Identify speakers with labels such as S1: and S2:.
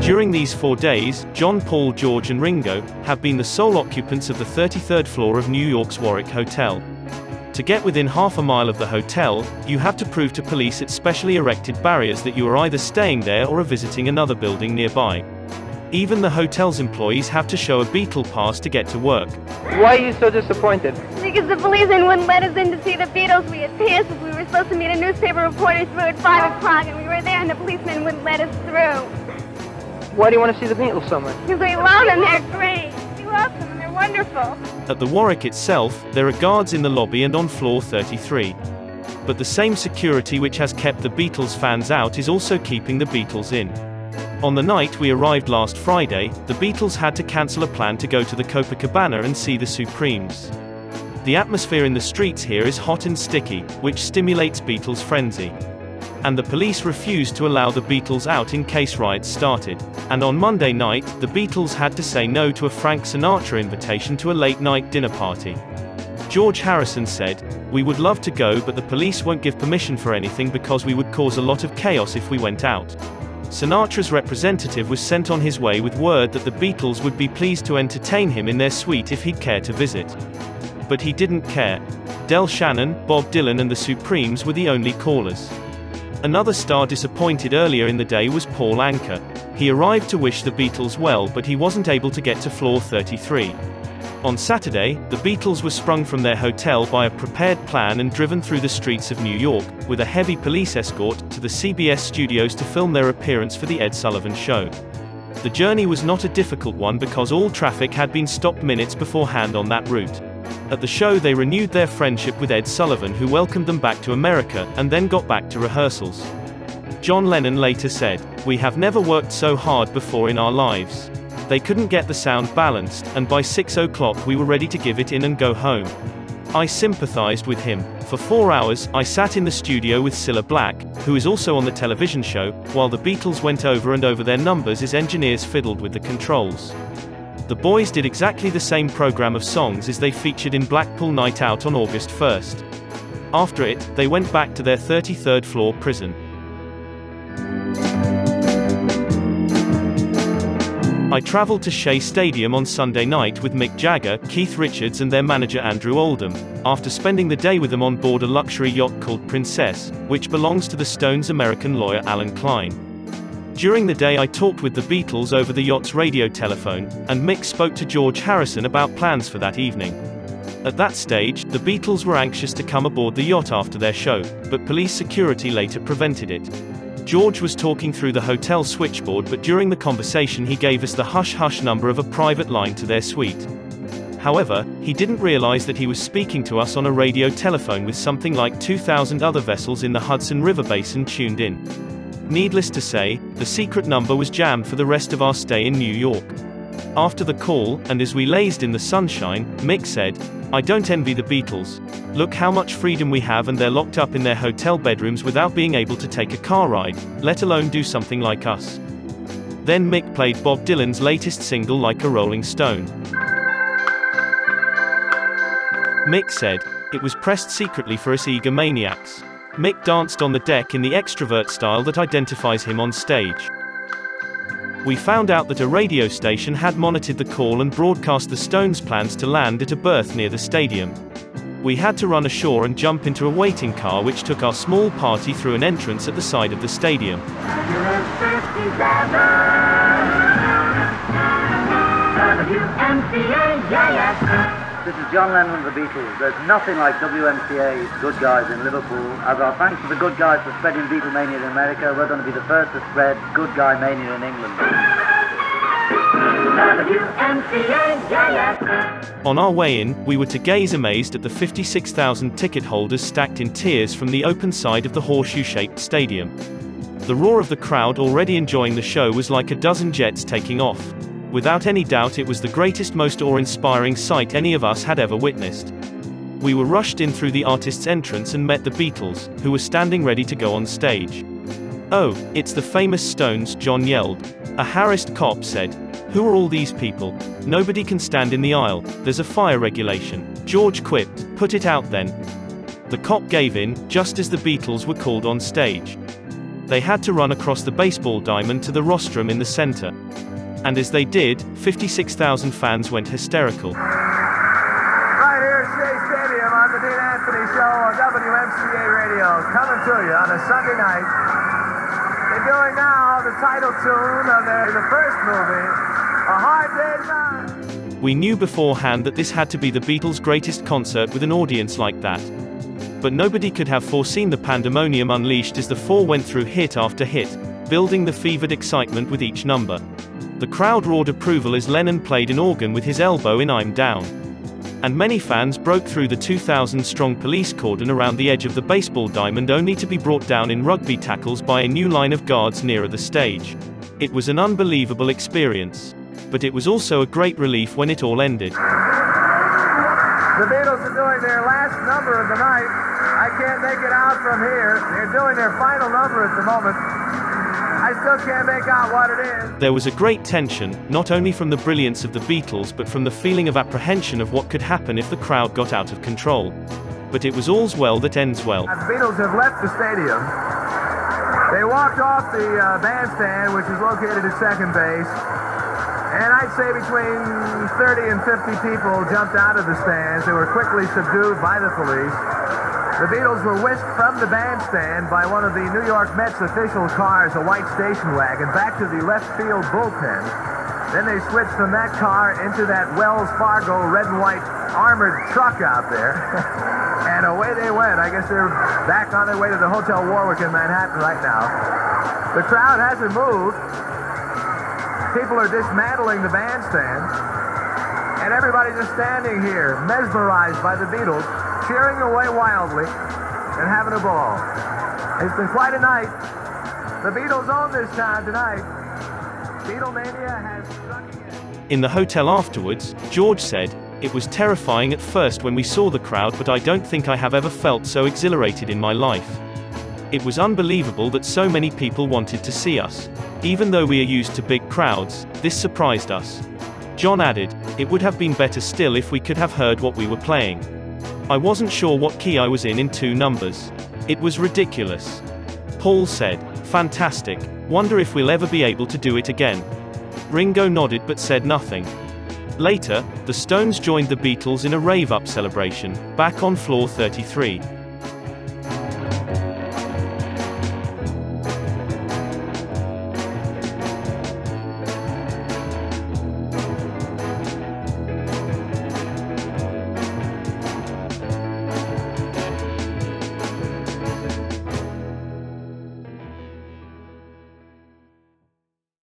S1: During these four days, John, Paul, George, and Ringo have been the sole occupants of the 33rd floor of New York's Warwick Hotel. To get within half a mile of the hotel, you have to prove to police at specially erected barriers that you are either staying there or are visiting another building nearby. Even the hotel's employees have to show a Beatle pass to get to work.
S2: Why are you so disappointed?
S3: Because the policeman wouldn't let us in to see the Beatles. We had pissed. We were supposed to meet a newspaper reporter through at 5 o'clock, and we were there, and the policeman wouldn't let us through.
S2: Why do you want to see the Beatles so much?
S3: Because we love them. They're great. We love them. They're wonderful.
S1: At the Warwick itself, there are guards in the lobby and on floor 33. But the same security which has kept the Beatles fans out is also keeping the Beatles in. On the night we arrived last Friday, the Beatles had to cancel a plan to go to the Copacabana and see the Supremes. The atmosphere in the streets here is hot and sticky, which stimulates Beatles frenzy. And the police refused to allow the Beatles out in case riots started. And on Monday night, the Beatles had to say no to a Frank Sinatra invitation to a late night dinner party. George Harrison said, We would love to go, but the police won't give permission for anything because we would cause a lot of chaos if we went out. Sinatra's representative was sent on his way with word that the Beatles would be pleased to entertain him in their suite if he'd care to visit. But he didn't care. Del Shannon, Bob Dylan and the Supremes were the only callers. Another star disappointed earlier in the day was Paul Anka. He arrived to wish the Beatles well but he wasn't able to get to floor 33. On Saturday, the Beatles were sprung from their hotel by a prepared plan and driven through the streets of New York, with a heavy police escort, to the CBS studios to film their appearance for The Ed Sullivan Show. The journey was not a difficult one because all traffic had been stopped minutes beforehand on that route. At the show they renewed their friendship with Ed Sullivan who welcomed them back to America, and then got back to rehearsals. John Lennon later said, We have never worked so hard before in our lives. They couldn't get the sound balanced, and by 6 o'clock we were ready to give it in and go home. I sympathized with him. For four hours, I sat in the studio with Cilla Black, who is also on the television show, while the Beatles went over and over their numbers as engineers fiddled with the controls. The boys did exactly the same program of songs as they featured in Blackpool Night Out on August 1st. After it, they went back to their 33rd floor prison. I travelled to Shea Stadium on Sunday night with Mick Jagger, Keith Richards and their manager Andrew Oldham, after spending the day with them on board a luxury yacht called Princess, which belongs to the Stones' American lawyer Allen Klein. During the day I talked with the Beatles over the yacht's radio telephone, and Mick spoke to George Harrison about plans for that evening. At that stage, the Beatles were anxious to come aboard the yacht after their show, but police security later prevented it. George was talking through the hotel switchboard but during the conversation he gave us the hush-hush number of a private line to their suite. However, he didn't realize that he was speaking to us on a radio telephone with something like 2,000 other vessels in the Hudson River Basin tuned in. Needless to say, the secret number was jammed for the rest of our stay in New York. After the call, and as we lazed in the sunshine, Mick said, I don't envy the Beatles. Look how much freedom we have and they're locked up in their hotel bedrooms without being able to take a car ride, let alone do something like us. Then Mick played Bob Dylan's latest single Like a Rolling Stone. Mick said, it was pressed secretly for us eager maniacs. Mick danced on the deck in the extrovert style that identifies him on stage. We found out that a radio station had monitored the call and broadcast the Stones' plans to land at a berth near the stadium. We had to run ashore and jump into a waiting car which took our small party through an entrance at the side of the stadium.
S4: This is John Lennon of the Beatles. There's nothing like WMCA's Good Guys in Liverpool. As our thanks to the Good Guys for spreading Beatlemania in America, we're going to be the first to spread Good Guy Mania in England. WMCA!
S1: On our way in, we were to gaze amazed at the 56,000 ticket holders stacked in tiers from the open side of the horseshoe-shaped stadium. The roar of the crowd already enjoying the show was like a dozen jets taking off. Without any doubt it was the greatest most awe-inspiring sight any of us had ever witnessed. We were rushed in through the artist's entrance and met the Beatles, who were standing ready to go on stage. Oh, it's the famous Stones, John yelled. A harassed cop said. Who are all these people? Nobody can stand in the aisle, there's a fire regulation. George quipped, put it out then. The cop gave in, just as the Beatles were called on stage. They had to run across the baseball diamond to the rostrum in the center. And as they did, 56,000 fans went hysterical.
S5: Right here at Shea Stadium on the Dean Anthony Show on WMCA Radio, coming to you on a Sunday night. They're doing now the title tune of their, the first movie, A Hard Day's Night.
S1: We knew beforehand that this had to be the Beatles' greatest concert with an audience like that. But nobody could have foreseen the pandemonium unleashed as the four went through hit after hit, building the fevered excitement with each number. The crowd roared approval as Lennon played an organ with his elbow in I'm Down. And many fans broke through the 2,000 strong police cordon around the edge of the baseball diamond only to be brought down in rugby tackles by a new line of guards nearer the stage. It was an unbelievable experience. But it was also a great relief when it all ended.
S5: The Beatles are doing their last number of the night. I can't make it out from here. They're doing their final number at the moment. I still can't make out what it is.
S1: There was a great tension, not only from the brilliance of the Beatles but from the feeling of apprehension of what could happen if the crowd got out of control. But it was all's well that ends well.
S5: The Beatles have left the stadium. They walked off the uh, bandstand, which is located at second base. And I'd say between 30 and 50 people jumped out of the stands. They were quickly subdued by the police. The Beatles were whisked from the bandstand by one of the New York Mets official cars, a white station wagon, back to the left field bullpen. Then they switched from that car into that Wells Fargo red and white armored truck out there. and away they went. I guess they're back on their way to the Hotel Warwick in Manhattan right now. The crowd hasn't moved. People are dismantling the bandstand. And everybody's just standing here, mesmerized by the Beatles, cheering away wildly and having a ball. It's been quite a night. The Beatles own this town tonight. Beatlemania has struck again.
S1: In the hotel afterwards, George said, It was terrifying at first when we saw the crowd, but I don't think I have ever felt so exhilarated in my life. It was unbelievable that so many people wanted to see us. Even though we are used to big crowds, this surprised us. John added, It would have been better still if we could have heard what we were playing. I wasn't sure what key I was in in two numbers. It was ridiculous. Paul said, Fantastic. Wonder if we'll ever be able to do it again. Ringo nodded but said nothing. Later, the Stones joined the Beatles in a rave up celebration, back on floor 33.